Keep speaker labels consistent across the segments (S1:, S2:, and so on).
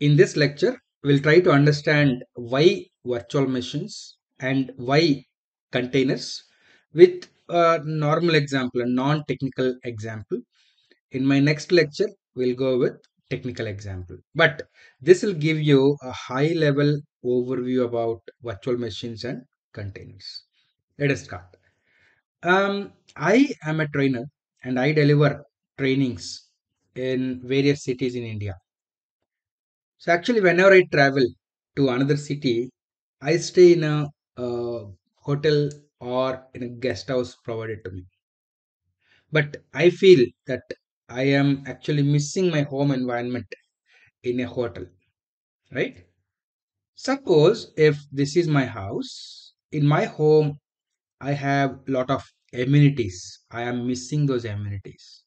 S1: in this lecture, we'll try to understand why virtual machines and why containers with a normal example, a non-technical example. In my next lecture, we'll go with technical example. But this will give you a high level overview about virtual machines and containers. Let us start. Um, I am a trainer and I deliver trainings in various cities in India. So actually, whenever I travel to another city, I stay in a, uh hotel or in a guest house provided to me. But I feel that I am actually missing my home environment in a hotel, right? Suppose if this is my house, in my home, I have a lot of amenities. I am missing those amenities.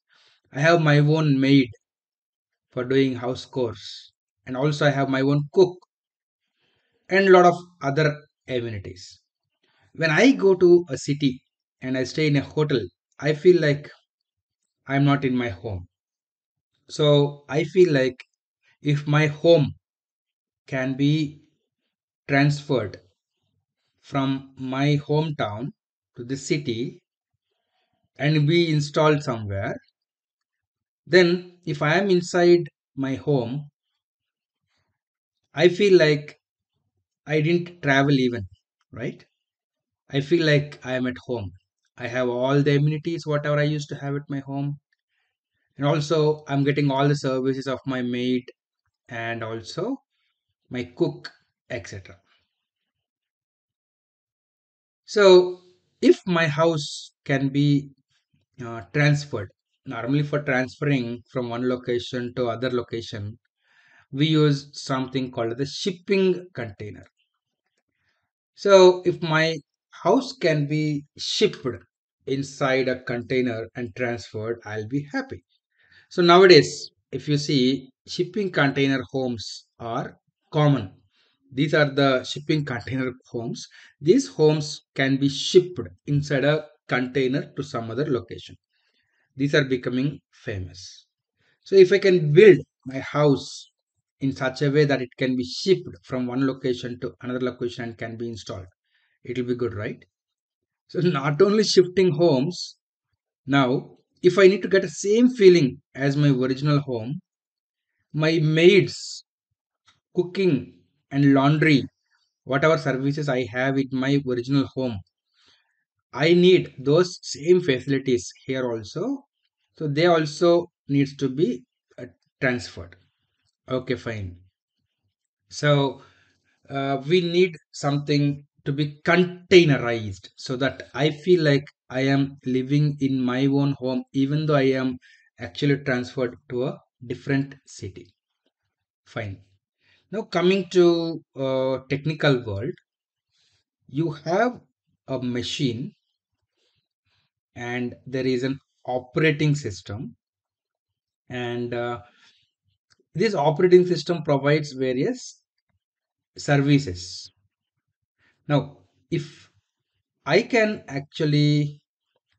S1: I have my own maid for doing house chores, and also I have my own cook and a lot of other amenities. When I go to a city and I stay in a hotel, I feel like I'm not in my home. So I feel like if my home can be transferred from my hometown to the city and be installed somewhere, then if I am inside my home, I feel like I didn't travel even, right? I feel like I am at home. I have all the amenities, whatever I used to have at my home. And also, I'm getting all the services of my maid and also my cook, etc. So, if my house can be uh, transferred, normally for transferring from one location to other location, we use something called the shipping container. So, if my house can be shipped inside a container and transferred, I'll be happy. So nowadays, if you see shipping container homes are common. These are the shipping container homes. These homes can be shipped inside a container to some other location. These are becoming famous. So if I can build my house in such a way that it can be shipped from one location to another location and can be installed, it will be good, right? So not only shifting homes, now if I need to get the same feeling as my original home, my maids, cooking and laundry, whatever services I have in my original home, I need those same facilities here also. So they also needs to be uh, transferred. Okay, fine. So uh, we need something to be containerized so that I feel like I am living in my own home, even though I am actually transferred to a different city. Fine. Now coming to uh, technical world, you have a machine and there is an operating system and uh, this operating system provides various services now if i can actually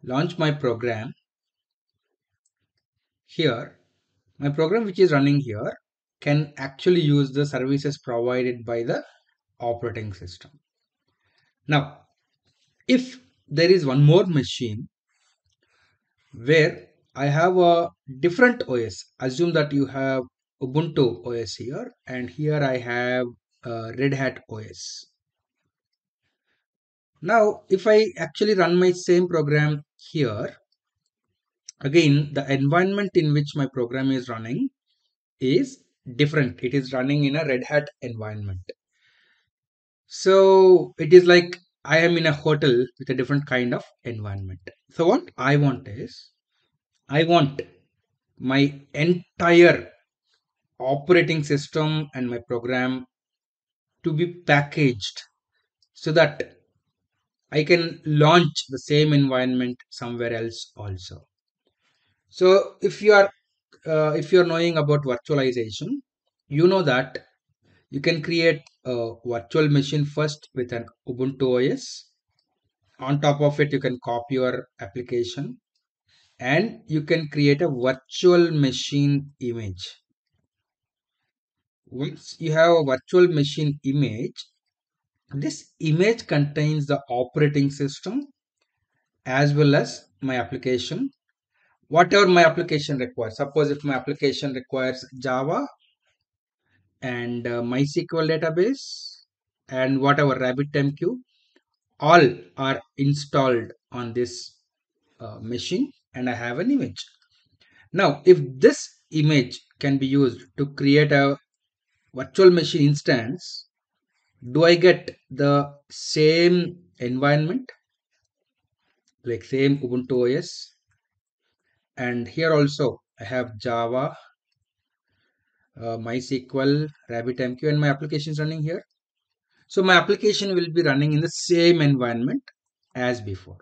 S1: launch my program here my program which is running here can actually use the services provided by the operating system now if there is one more machine where I have a different OS. Assume that you have Ubuntu OS here, and here I have uh, Red Hat OS. Now, if I actually run my same program here, again, the environment in which my program is running is different. It is running in a Red Hat environment. So it is like I am in a hotel with a different kind of environment. So what I want is, I want my entire operating system and my program to be packaged so that I can launch the same environment somewhere else also. So if you are uh, if you are knowing about virtualization, you know that you can create a virtual machine first with an Ubuntu OS. On top of it, you can copy your application and you can create a virtual machine image once you have a virtual machine image, this image contains the operating system as well as my application. Whatever my application requires. Suppose if my application requires Java and uh, MySQL database and whatever RabbitMQ, all are installed on this uh, machine and I have an image. Now, if this image can be used to create a virtual machine instance, do I get the same environment like same Ubuntu OS? And here also I have Java, uh, MySQL, RabbitMQ, and my application is running here. So my application will be running in the same environment as before.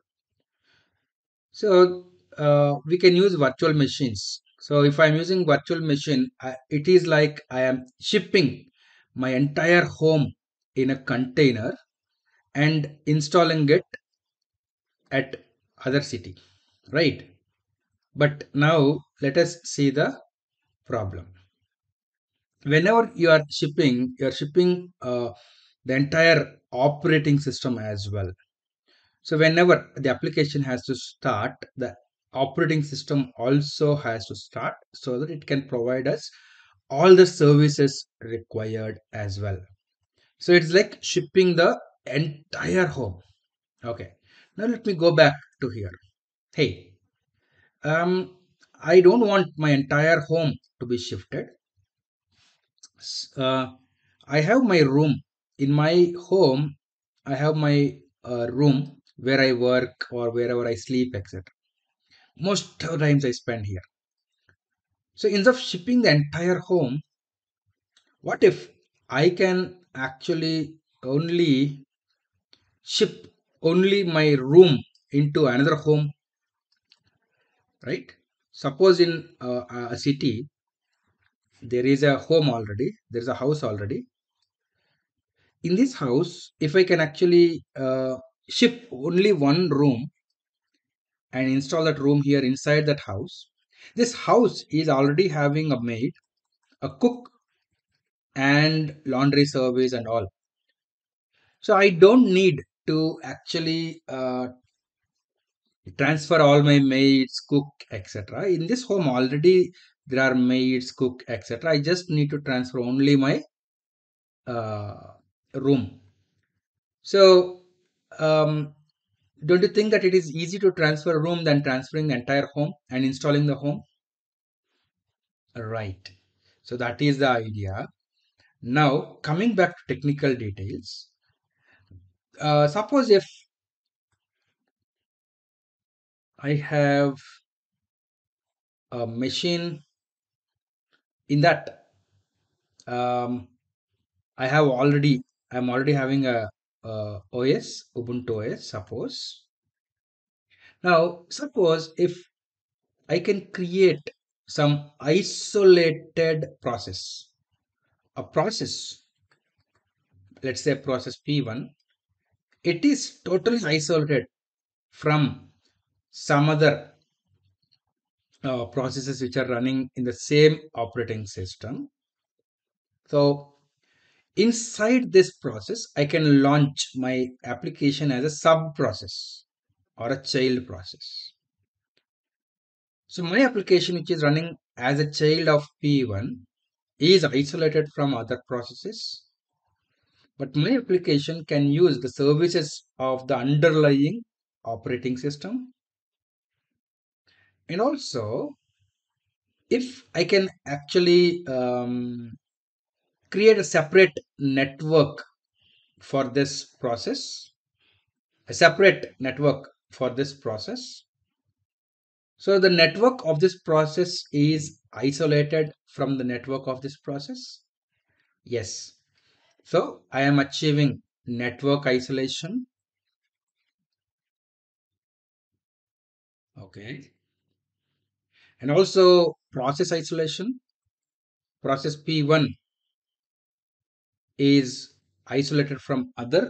S1: So uh, we can use virtual machines. So if I'm using virtual machine, I, it is like I am shipping my entire home in a container and installing it at other city, right? But now let us see the problem. Whenever you are shipping, you are shipping uh, the entire operating system as well. So whenever the application has to start, the operating system also has to start so that it can provide us all the services required as well. So it's like shipping the entire home. Okay. Now let me go back to here. Hey, um, I don't want my entire home to be shifted. Uh, I have my room. In my home, I have my uh, room where I work or wherever I sleep, etc. Most times I spend here. So instead of shipping the entire home, what if I can actually only ship only my room into another home, right? Suppose in uh, a city, there is a home already, there is a house already. In this house, if I can actually uh, ship only one room and install that room here inside that house, this house is already having a maid, a cook, and laundry service and all. So I don't need to actually uh, transfer all my maids, cook, etc. In this home already there are maids, cook, etc. I just need to transfer only my uh, room. So um, don't you think that it is easy to transfer a room than transferring the entire home and installing the home? Right. So that is the idea. Now coming back to technical details. Uh, suppose if I have a machine in that um, I have already I'm already having a, a OS Ubuntu OS suppose now suppose if I can create some isolated process a process let's say process P1 it is totally isolated from some other uh, processes which are running in the same operating system. So inside this process, I can launch my application as a sub process or a child process. So my application which is running as a child of P1 is isolated from other processes. But my application can use the services of the underlying operating system. And also, if I can actually um, create a separate network for this process, a separate network for this process. So the network of this process is isolated from the network of this process. Yes. So I am achieving network isolation. Okay. And also process isolation. Process P1 is isolated from other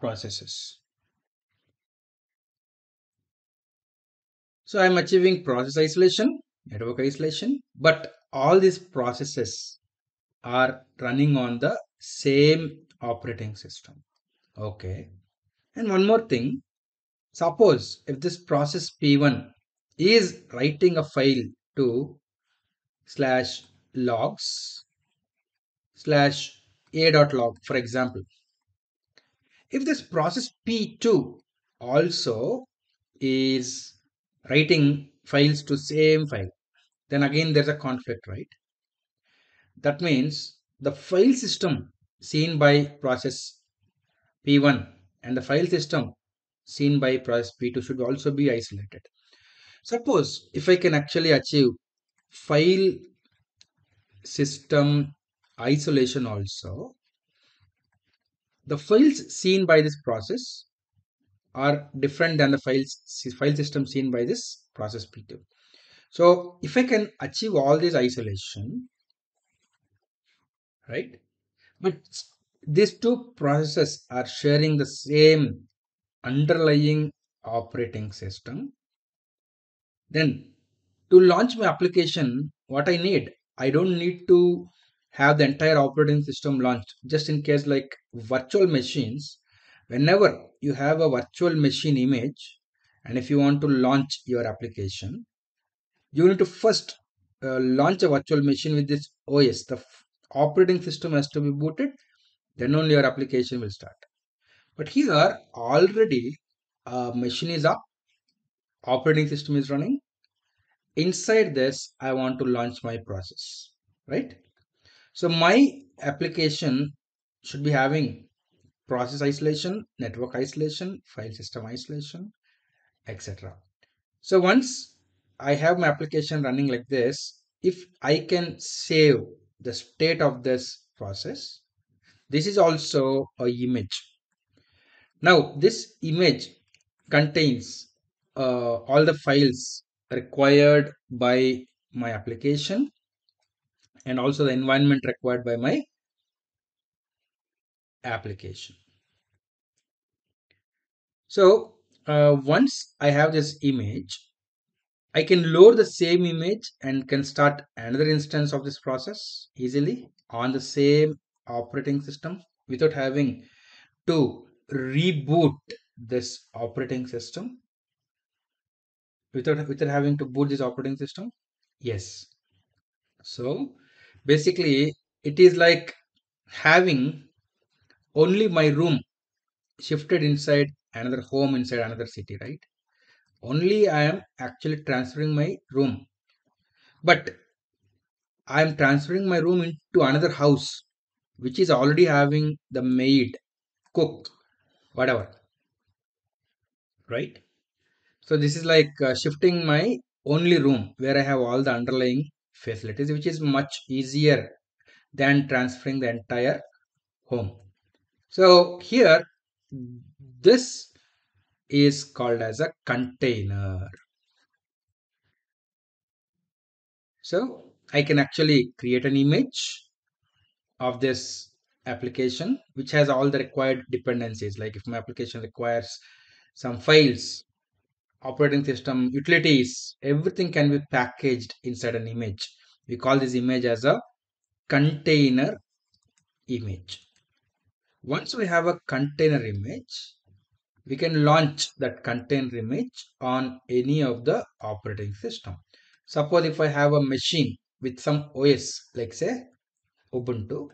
S1: processes. So I'm achieving process isolation, network isolation, but all these processes are running on the same operating system. Okay. And one more thing, suppose if this process P1 is writing a file to slash logs slash a.log for example. If this process P2 also is writing files to same file, then again there's a conflict, right? That means the file system seen by process P1 and the file system seen by process P2 should also be isolated. Suppose if I can actually achieve file system isolation also, the files seen by this process are different than the files file system seen by this process P2. So if I can achieve all this isolation, right? But these two processes are sharing the same underlying operating system. Then to launch my application, what I need, I don't need to have the entire operating system launched. Just in case like virtual machines whenever you have a virtual machine image and if you want to launch your application you need to first uh, launch a virtual machine with this os the operating system has to be booted then only your application will start. But here already a machine is up operating system is running. Inside this i want to launch my process right so my application should be having process isolation network isolation file system isolation etc so once i have my application running like this if i can save the state of this process this is also a image. Now this image contains uh, all the files required by my application and also the environment required by my application. So uh, once i have this image I can load the same image and can start another instance of this process easily on the same operating system without having to reboot this operating system. Without without having to boot this operating system? Yes. So basically it is like having only my room shifted inside another home inside another city right only I am actually transferring my room. But I am transferring my room into another house which is already having the maid, cook, whatever. Right? So this is like uh, shifting my only room where I have all the underlying facilities which is much easier than transferring the entire home. So here this is called as a container. So I can actually create an image of this application which has all the required dependencies like if my application requires some files operating system utilities everything can be packaged inside an image. We call this image as a container image. Once we have a container image we can launch that container image on any of the operating system. Suppose if I have a machine with some OS, like say Ubuntu,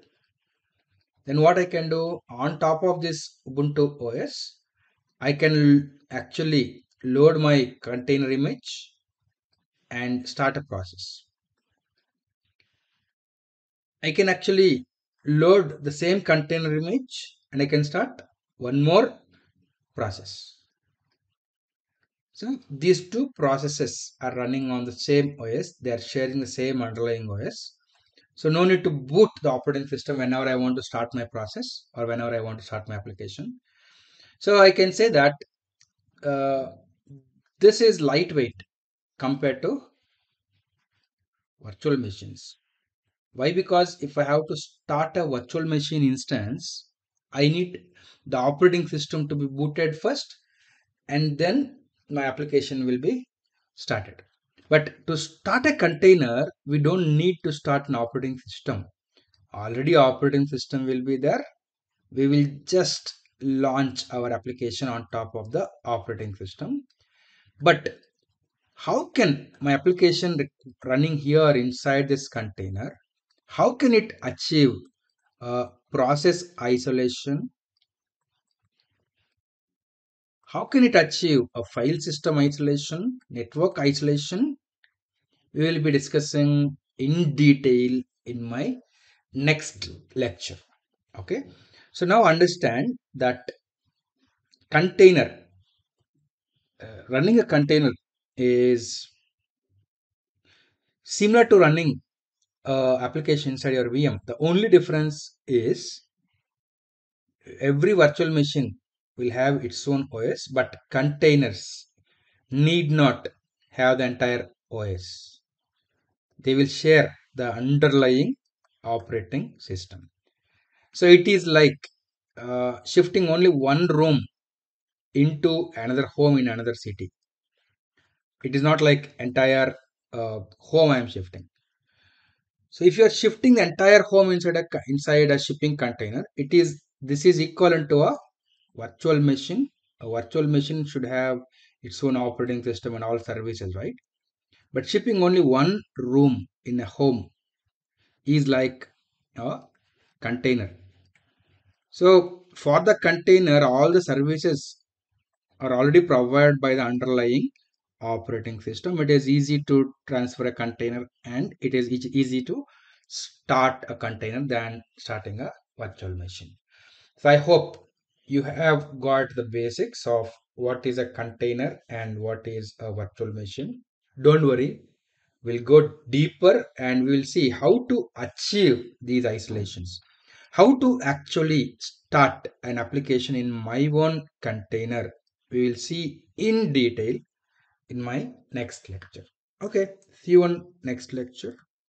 S1: then what I can do? On top of this Ubuntu OS, I can actually load my container image and start a process. I can actually load the same container image and I can start one more process. So these two processes are running on the same OS. They are sharing the same underlying OS. So no need to boot the operating system whenever I want to start my process or whenever I want to start my application. So I can say that uh, this is lightweight compared to virtual machines. Why? Because if I have to start a virtual machine instance, I need the operating system to be booted first and then my application will be started. But to start a container, we don't need to start an operating system. already operating system will be there we will just launch our application on top of the operating system but how can my application running here inside this container how can it achieve uh, process isolation? How can it achieve a file system isolation network isolation? We will be discussing in detail in my next lecture. Okay? So now understand that container running a container is similar to running uh, application inside your VM. The only difference is every virtual machine will have its own OS, but containers need not have the entire OS. They will share the underlying operating system. So it is like uh, shifting only one room into another home in another city. It is not like entire uh, home I am shifting. So if you are shifting the entire home inside a inside a shipping container, it is this is equivalent to a virtual machine. A virtual machine should have its own operating system and all services, right? But shipping only one room in a home is like a container. So for the container, all the services are already provided by the underlying operating system. It is easy to transfer a container and it is easy to start a container than starting a virtual machine. So I hope you have got the basics of what is a container and what is a virtual machine. Don't worry, we'll go deeper and we'll see how to achieve these isolations. How to actually start an application in my own container. We will see in detail in my next lecture. Okay, see you on next lecture.